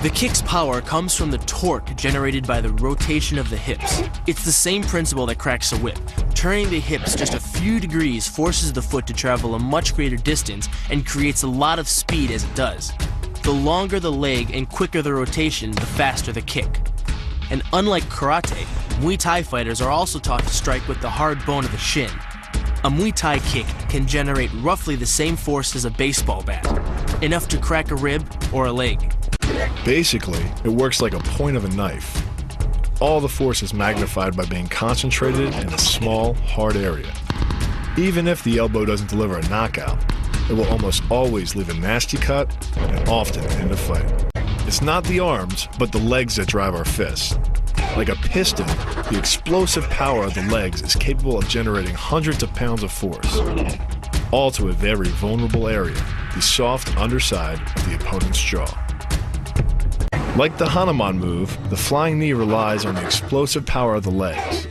The kick's power comes from the torque generated by the rotation of the hips. It's the same principle that cracks a whip. Turning the hips just a few degrees forces the foot to travel a much greater distance and creates a lot of speed as it does. The longer the leg and quicker the rotation, the faster the kick. And unlike karate, Muay Thai fighters are also taught to strike with the hard bone of the shin. A Muay Thai kick can generate roughly the same force as a baseball bat, enough to crack a rib or a leg. Basically, it works like a point of a knife. All the force is magnified by being concentrated in a small, hard area. Even if the elbow doesn't deliver a knockout, it will almost always leave a nasty cut and often end a fight. It's not the arms, but the legs that drive our fists. Like a piston, the explosive power of the legs is capable of generating hundreds of pounds of force, all to a very vulnerable area, the soft underside of the opponent's jaw. Like the Hanuman move, the flying knee relies on the explosive power of the legs.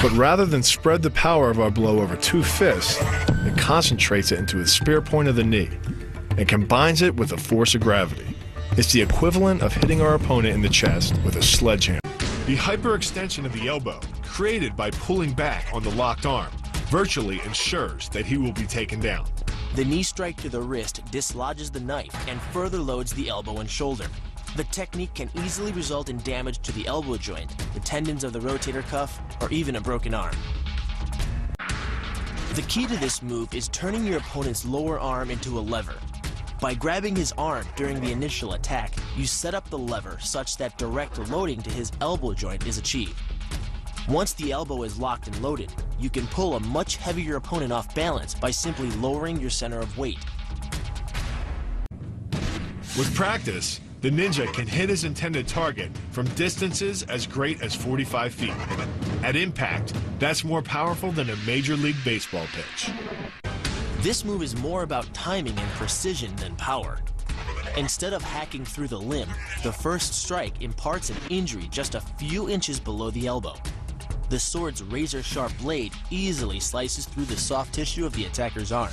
But rather than spread the power of our blow over two fists, it concentrates it into the spear point of the knee and combines it with the force of gravity. It's the equivalent of hitting our opponent in the chest with a sledgehammer. The hyperextension of the elbow, created by pulling back on the locked arm, virtually ensures that he will be taken down. The knee strike to the wrist dislodges the knife and further loads the elbow and shoulder. The technique can easily result in damage to the elbow joint, the tendons of the rotator cuff, or even a broken arm. The key to this move is turning your opponent's lower arm into a lever. By grabbing his arm during the initial attack, you set up the lever such that direct loading to his elbow joint is achieved. Once the elbow is locked and loaded, you can pull a much heavier opponent off balance by simply lowering your center of weight. With practice, the ninja can hit his intended target from distances as great as 45 feet. At impact, that's more powerful than a Major League Baseball pitch. This move is more about timing and precision than power. Instead of hacking through the limb, the first strike imparts an injury just a few inches below the elbow. The sword's razor-sharp blade easily slices through the soft tissue of the attacker's arm.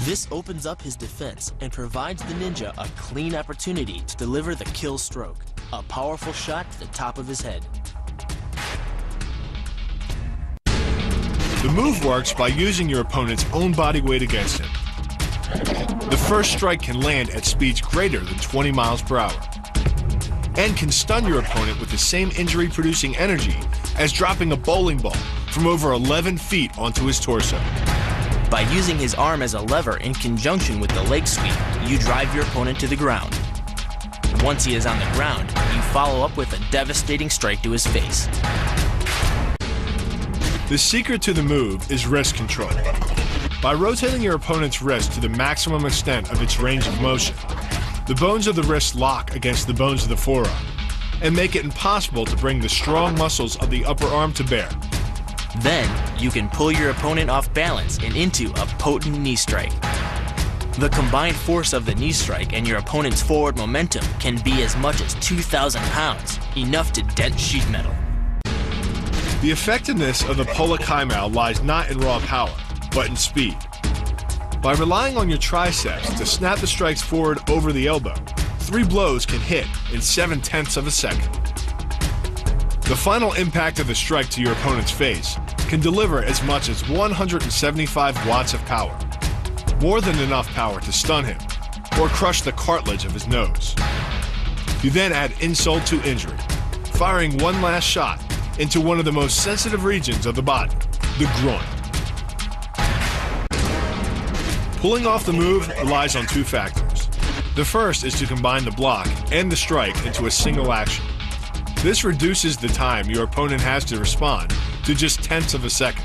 This opens up his defense and provides the ninja a clean opportunity to deliver the kill stroke, a powerful shot to the top of his head. The move works by using your opponent's own body weight against him. The first strike can land at speeds greater than 20 miles per hour and can stun your opponent with the same injury-producing energy as dropping a bowling ball from over 11 feet onto his torso. By using his arm as a lever in conjunction with the leg sweep, you drive your opponent to the ground. Once he is on the ground, you follow up with a devastating strike to his face. The secret to the move is wrist control. By rotating your opponent's wrist to the maximum extent of its range of motion, the bones of the wrist lock against the bones of the forearm and make it impossible to bring the strong muscles of the upper arm to bear. Then, you can pull your opponent off balance and into a potent knee strike. The combined force of the knee strike and your opponent's forward momentum can be as much as 2,000 pounds, enough to dent sheet metal. The effectiveness of the Pola Kaimao lies not in raw power, but in speed. By relying on your triceps to snap the strikes forward over the elbow, three blows can hit in seven tenths of a second. The final impact of the strike to your opponent's face can deliver as much as 175 watts of power, more than enough power to stun him or crush the cartilage of his nose. You then add insult to injury, firing one last shot into one of the most sensitive regions of the body, the groin. Pulling off the move relies on two factors. The first is to combine the block and the strike into a single action. This reduces the time your opponent has to respond to just tenths of a second.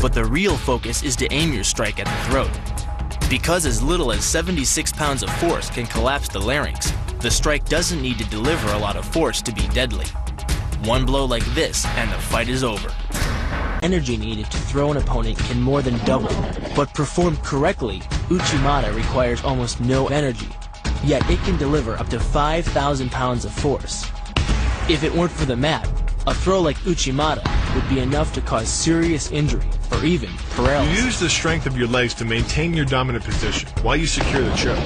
But the real focus is to aim your strike at the throat. Because as little as 76 pounds of force can collapse the larynx, the strike doesn't need to deliver a lot of force to be deadly. One blow like this and the fight is over energy needed to throw an opponent can more than double, but performed correctly, Uchimata requires almost no energy, yet it can deliver up to 5,000 pounds of force. If it weren't for the mat, a throw like Uchimata would be enough to cause serious injury or even paralysis. You use the strength of your legs to maintain your dominant position while you secure the choke.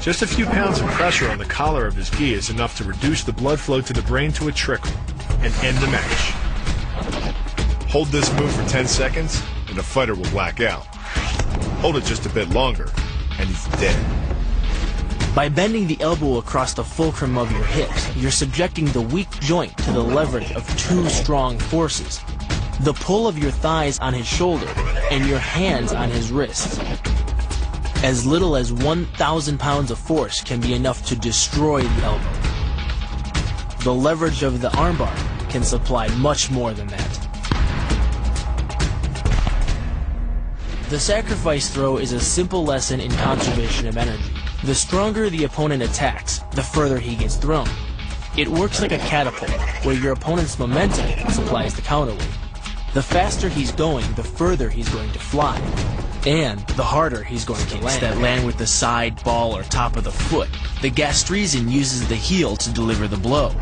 Just a few pounds of pressure on the collar of his gi is enough to reduce the blood flow to the brain to a trickle and end the match. Hold this move for 10 seconds, and the fighter will black out. Hold it just a bit longer, and he's dead. By bending the elbow across the fulcrum of your hips, you're subjecting the weak joint to the leverage of two strong forces. The pull of your thighs on his shoulder and your hands on his wrists. As little as 1,000 pounds of force can be enough to destroy the elbow. The leverage of the armbar can supply much more than that. The sacrifice throw is a simple lesson in conservation of energy. The stronger the opponent attacks, the further he gets thrown. It works like a catapult, where your opponent's momentum supplies the counterweight. The faster he's going, the further he's going to fly. And the harder he's going to land. that land with the side, ball, or top of the foot. The gastrizin uses the heel to deliver the blow.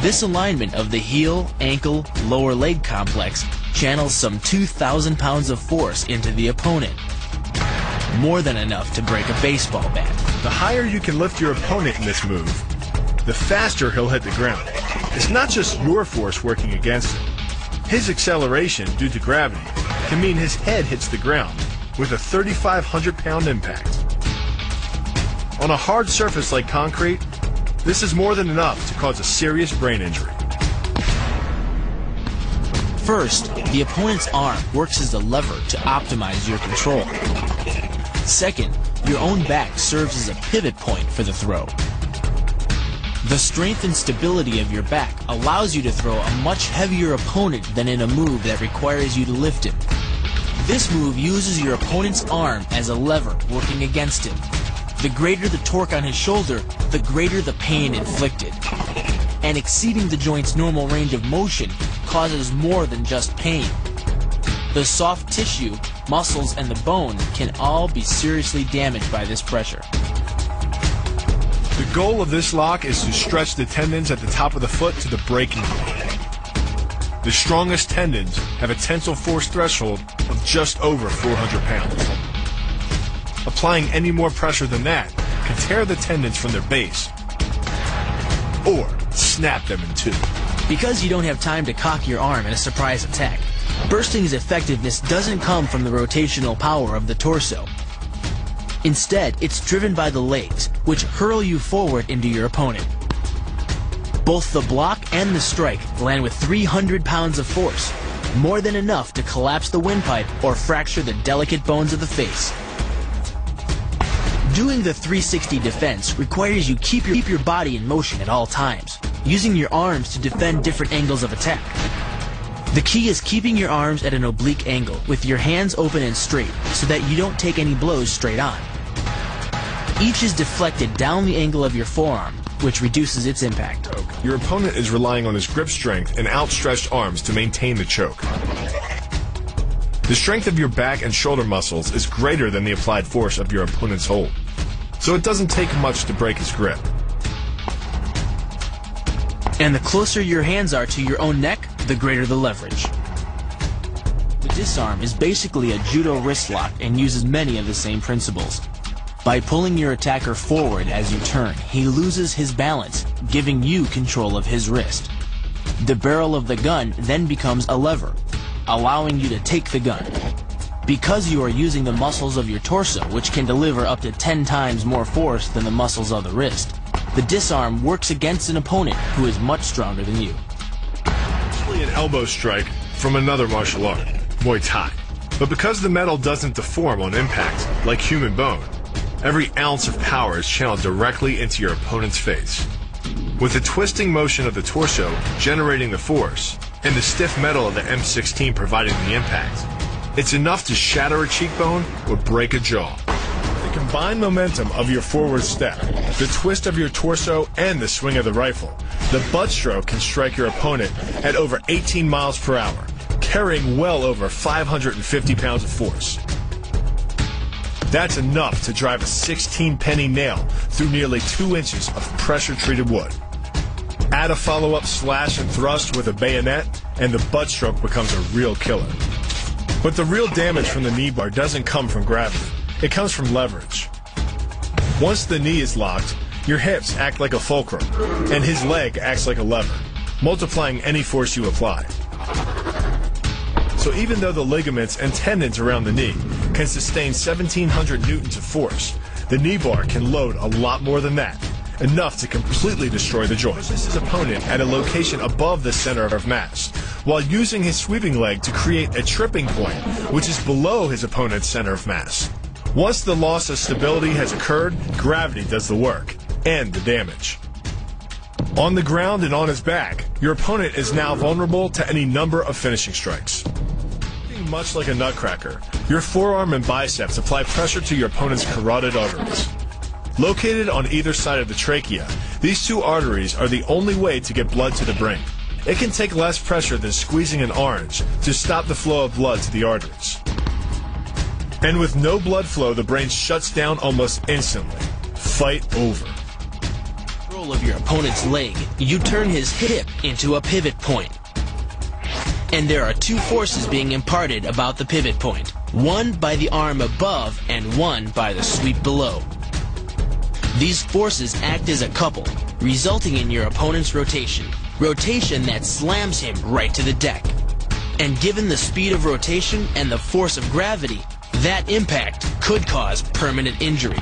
This alignment of the heel, ankle, lower leg complex channels some 2,000 pounds of force into the opponent. More than enough to break a baseball bat. The higher you can lift your opponent in this move, the faster he'll hit the ground. It's not just your force working against him. His acceleration due to gravity can mean his head hits the ground with a 3,500 pound impact. On a hard surface like concrete, this is more than enough to cause a serious brain injury. First, the opponent's arm works as a lever to optimize your control. Second, your own back serves as a pivot point for the throw. The strength and stability of your back allows you to throw a much heavier opponent than in a move that requires you to lift him. This move uses your opponent's arm as a lever working against him. The greater the torque on his shoulder, the greater the pain inflicted. And exceeding the joint's normal range of motion causes more than just pain. The soft tissue, muscles, and the bone can all be seriously damaged by this pressure. The goal of this lock is to stretch the tendons at the top of the foot to the breaking point. The strongest tendons have a tensile force threshold of just over 400 pounds. Applying any more pressure than that can tear the tendons from their base or snap them in two. Because you don't have time to cock your arm in a surprise attack, bursting's effectiveness doesn't come from the rotational power of the torso. Instead, it's driven by the legs, which hurl you forward into your opponent. Both the block and the strike land with 300 pounds of force, more than enough to collapse the windpipe or fracture the delicate bones of the face. Doing the 360 defense requires you keep your, keep your body in motion at all times, using your arms to defend different angles of attack. The key is keeping your arms at an oblique angle, with your hands open and straight, so that you don't take any blows straight on. Each is deflected down the angle of your forearm, which reduces its impact. Your opponent is relying on his grip strength and outstretched arms to maintain the choke. The strength of your back and shoulder muscles is greater than the applied force of your opponent's hold, so it doesn't take much to break his grip. And the closer your hands are to your own neck, the greater the leverage. The disarm is basically a judo wrist lock and uses many of the same principles. By pulling your attacker forward as you turn, he loses his balance, giving you control of his wrist. The barrel of the gun then becomes a lever, allowing you to take the gun. Because you are using the muscles of your torso, which can deliver up to 10 times more force than the muscles of the wrist, the disarm works against an opponent who is much stronger than you. An elbow strike from another martial art, Muay Thai. But because the metal doesn't deform on impact, like human bone, Every ounce of power is channeled directly into your opponent's face. With the twisting motion of the torso generating the force, and the stiff metal of the M16 providing the impact, it's enough to shatter a cheekbone or break a jaw. The combined momentum of your forward step, the twist of your torso, and the swing of the rifle, the butt stroke can strike your opponent at over 18 miles per hour, carrying well over 550 pounds of force. That's enough to drive a 16 penny nail through nearly two inches of pressure treated wood. Add a follow up slash and thrust with a bayonet, and the butt stroke becomes a real killer. But the real damage from the knee bar doesn't come from gravity, it comes from leverage. Once the knee is locked, your hips act like a fulcrum, and his leg acts like a lever, multiplying any force you apply. So even though the ligaments and tendons around the knee can sustain 1700 newtons of force, the knee bar can load a lot more than that, enough to completely destroy the joint. His opponent at a location above the center of mass, while using his sweeping leg to create a tripping point, which is below his opponent's center of mass. Once the loss of stability has occurred, gravity does the work and the damage. On the ground and on his back, your opponent is now vulnerable to any number of finishing strikes. Much like a nutcracker, your forearm and biceps apply pressure to your opponent's carotid arteries. Located on either side of the trachea, these two arteries are the only way to get blood to the brain. It can take less pressure than squeezing an orange to stop the flow of blood to the arteries. And with no blood flow, the brain shuts down almost instantly. Fight over. Control of your opponent's leg, you turn his hip into a pivot point. And there are two forces being imparted about the pivot point. One by the arm above and one by the sweep below. These forces act as a couple, resulting in your opponent's rotation. Rotation that slams him right to the deck. And given the speed of rotation and the force of gravity, that impact could cause permanent injury.